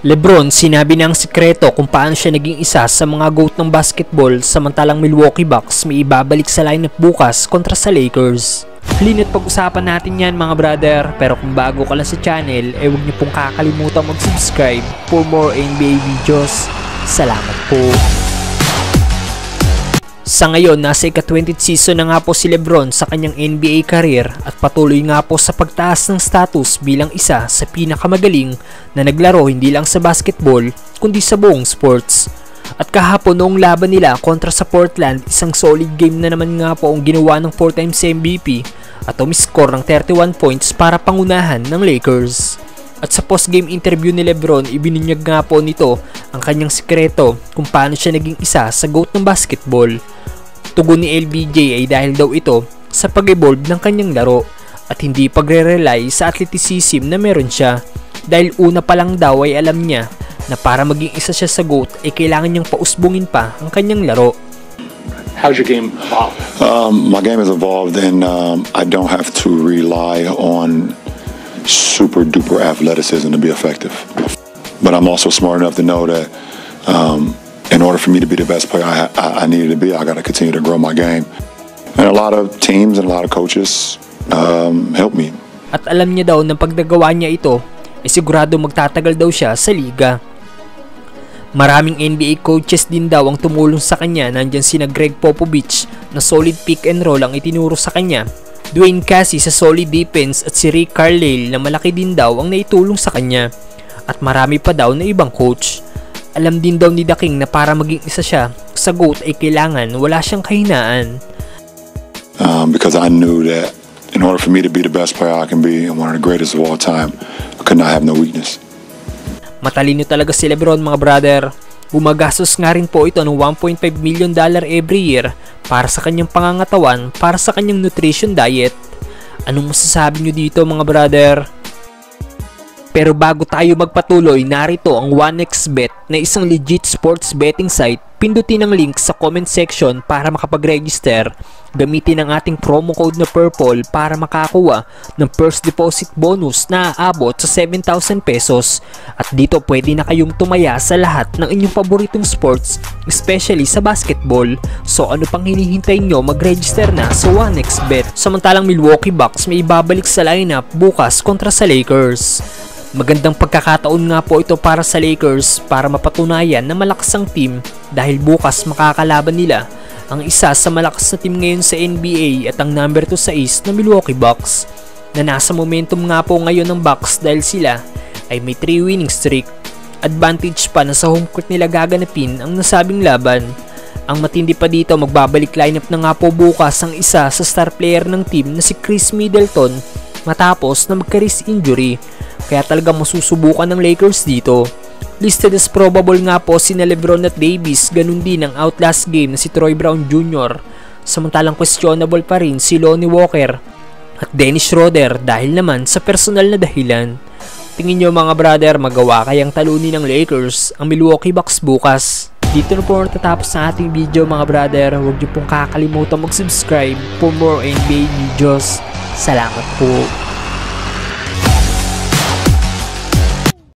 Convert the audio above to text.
Lebron sinabi na ang sikreto kung paano siya naging isa sa mga GOAT ng basketball samantalang Milwaukee Bucks may ibabalik sa lineup bukas kontra sa Lakers. Linit pag-usapan natin yan mga brother pero kung bago ka lang sa channel eh huwag niyo pong kakalimutan mag-subscribe for more NBA videos. Salamat po. Sa ngayon, nasa ika-20th season na nga po si Lebron sa kanyang NBA career at patuloy nga po sa pagtaas ng status bilang isa sa pinakamagaling na naglaro hindi lang sa basketball kundi sa buong sports. At kahapon noong laban nila kontra sa Portland, isang solid game na naman nga po ang ginawa ng 4 times MVP at umiscore ng 31 points para pangunahan ng Lakers. At sa post-game interview ni Lebron, ibinunyag nga po nito ang kanyang sikreto kung paano siya naging isa sa GOAT ng basketball Tugon ni LBJ ay dahil daw ito sa pag-evolve ng kanyang laro at hindi pagre-rely sa athleticism na meron siya dahil una pa lang daw ay alam niya na para maging isa siya sa GOAT ay kailangan niyang pausbungin pa ang kanyang laro. How's your game evolved? Um, my game has evolved, and um, I don't have to rely on super duper athleticism to be effective. But I'm also smart enough to know that um, in order for me to be the best player I, I, I needed to be, I got to continue to grow my game. And a lot of teams and a lot of coaches um, helped me. At alam niya daw na pag nagawa niya ito, ay sigurado magtatagal daw siya sa liga. Maraming NBA coaches din daw ang tumulong sa kanya nandyan sina Greg Popovich na solid pick and roll ang itinuro sa kanya. Dwayne Cassie sa solid defense at si Rick Carlisle na malaki din daw ang naitulong sa kanya. At marami pa daw na ibang coach. Alam din daw ni The King na para maging isa siya sa GOAT ay kailangan wala siyang kahinaan. Um, because I knew that in order for me to be the best player I can be and one of the greatest of all time, I could not have no weakness. Matalino talaga si Lebron mga brother. Gumagastos nga rin po ito ng 1.5 million dollar every year para sa kanyang pangangatawan, para sa kanyang nutrition diet. Anong masasabi nyo dito mga brother? Pero bago tayo magpatuloy, narito ang 1xBet na isang legit sports betting site. Pindutin ang link sa comment section para makapag-register. Gamitin ang ating promo code na PURPLE para makakuha ng first deposit bonus na aabot sa 7,000 pesos. At dito pwede na kayong tumaya sa lahat ng inyong paboritong sports, especially sa basketball. So ano pang hinihintay nyo mag-register na sa 1xBet. Samantalang Milwaukee Bucks may ibabalik sa lineup bukas kontra sa Lakers. Magandang pagkakataon nga po ito para sa Lakers para mapatunayan na malakas ang team dahil bukas makakalaban nila ang isa sa malakas na team ngayon sa NBA at ang number 2 sa East na Milwaukee Bucks na nasa momentum nga po ngayon ng Bucks dahil sila ay may 3 winning streak. Advantage pa na sa home court nila gaganapin ang nasabing laban. Ang matindi pa dito magbabalik lineup na nga po bukas ang isa sa star player ng team na si Chris Middleton matapos na magka-wrist injury kaya talagang masusubukan ng Lakers dito. Listed as probable nga po si Lebron at Davis, ganun din ang outlast game na si Troy Brown Jr. Samantalang questionable pa rin si Lonnie Walker at Dennis Schroeder dahil naman sa personal na dahilan. Tingin nyo mga brother, magawa kayang talunin ng Lakers ang Milwaukee Bucks bukas. Dito na po natatapos sa ating video mga brother. Huwag niyo pong kakalimutan mag-subscribe for more NBA videos. Salamat po.